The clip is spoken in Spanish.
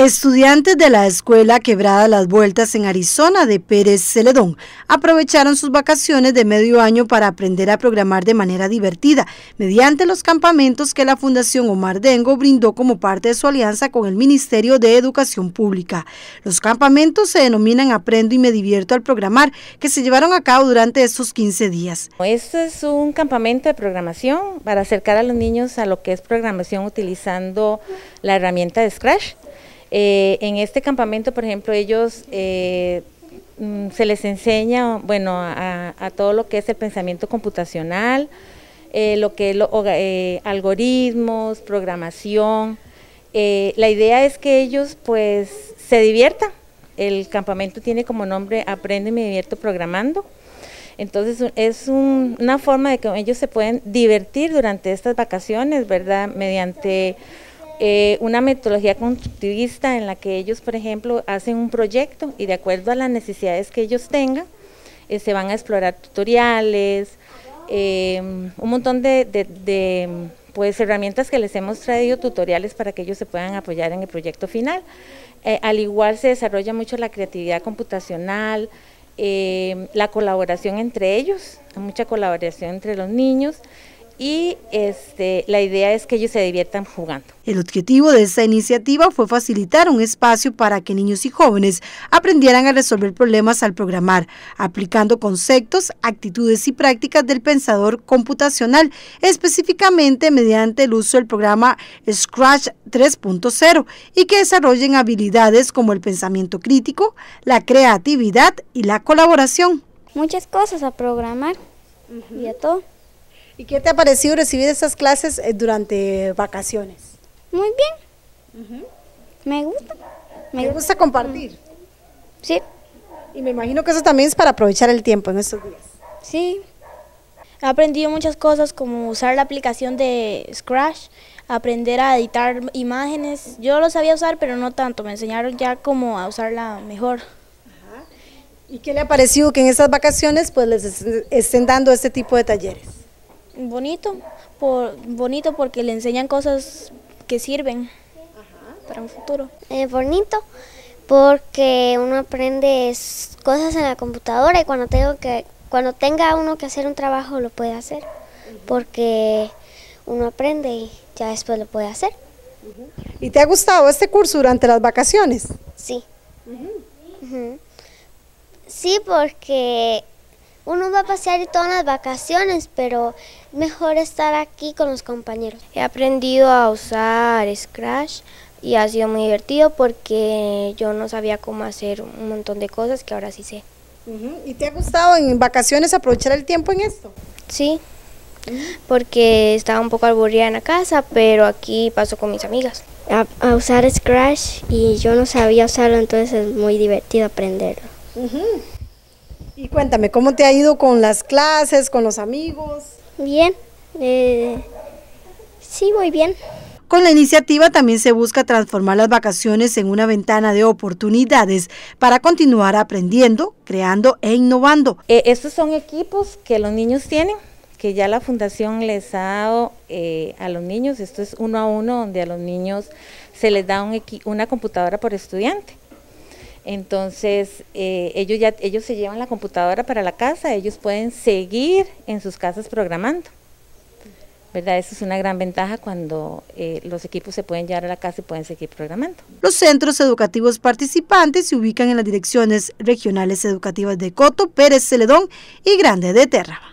Estudiantes de la escuela Quebrada Las Vueltas en Arizona de Pérez Celedón aprovecharon sus vacaciones de medio año para aprender a programar de manera divertida mediante los campamentos que la Fundación Omar Dengo brindó como parte de su alianza con el Ministerio de Educación Pública. Los campamentos se denominan Aprendo y me divierto al programar, que se llevaron a cabo durante estos 15 días. Este es un campamento de programación para acercar a los niños a lo que es programación utilizando la herramienta de Scratch. Eh, en este campamento, por ejemplo, ellos eh, mm, se les enseña, bueno, a, todo lo que es el pensamiento computacional, eh, lo que es algoritmos, programación. la idea es que ellos, pues, se diviertan. El campamento tiene como nombre Aprende y me divierto programando. Entonces es una forma de que ellos se pueden divertir durante estas vacaciones, ¿verdad? Mediante eh, una metodología constructivista en la que ellos, por ejemplo, hacen un proyecto y de acuerdo a las necesidades que ellos tengan, eh, se van a explorar tutoriales, eh, un montón de, pues, herramientas que les hemos traído, tutoriales para que ellos se puedan apoyar en el proyecto final. al igual se desarrolla mucho la creatividad computacional, la colaboración entre ellos, mucha colaboración entre los niños y este, la idea es que ellos se diviertan jugando. El objetivo de esta iniciativa fue facilitar un espacio para que niños y jóvenes aprendieran a resolver problemas al programar, aplicando conceptos, actitudes y prácticas del pensador computacional, específicamente mediante el uso del programa Scratch 3.0 y que desarrollen habilidades como el pensamiento crítico, la creatividad y la colaboración. Muchas cosas a programar y a todo. ¿Y qué te ha parecido recibir esas clases eh, durante vacaciones? Muy bien. Me gusta. Me, gusta compartir. Sí. Y me imagino que eso también es para aprovechar el tiempo en estos días. Sí. He aprendido muchas cosas como usar la aplicación de Scratch, aprender a editar imágenes. Yo lo sabía usar, pero no tanto. Me enseñaron ya cómo a usarla mejor. Ajá. ¿Y qué le ha parecido que en estas vacaciones pues les estén dando este tipo de talleres? Bonito, por, bonito porque le enseñan cosas que sirven para un futuro. Bonito porque uno aprende cosas en la computadora y cuando tengo que cuando tenga uno que hacer un trabajo lo puede hacer porque uno aprende y ya después lo puede hacer. ¿Y te ha gustado este curso durante las vacaciones? Sí. Sí, porque a pasear todas las vacaciones, pero mejor estar aquí con los compañeros. He aprendido a usar Scratch y ha sido muy divertido porque yo no sabía cómo hacer un montón de cosas que ahora sí sé. ¿Y te ha gustado en vacaciones aprovechar el tiempo en esto? Sí, porque estaba un poco aburrida en la casa, pero aquí paso con mis amigas. A, usar Scratch y yo no sabía usarlo, entonces es muy divertido aprenderlo. Y cuéntame, ¿cómo te ha ido con las clases, con los amigos? Bien, eh, sí, muy bien. Con la iniciativa también se busca transformar las vacaciones en una ventana de oportunidades para continuar aprendiendo, creando e innovando. Eh, estos son equipos que los niños tienen, que ya la fundación les ha dado eh, a los niños. Esto es uno a uno, donde a los niños se les da un una computadora por estudiante. Entonces, eh, ellos ya ellos se llevan la computadora para la casa, ellos pueden seguir en sus casas programando. ¿verdad? Eso es una gran ventaja cuando eh, los equipos se pueden llevar a la casa y pueden seguir programando. Los centros educativos participantes se ubican en las direcciones regionales educativas de Coto, Pérez Celedón y Grande de Terra.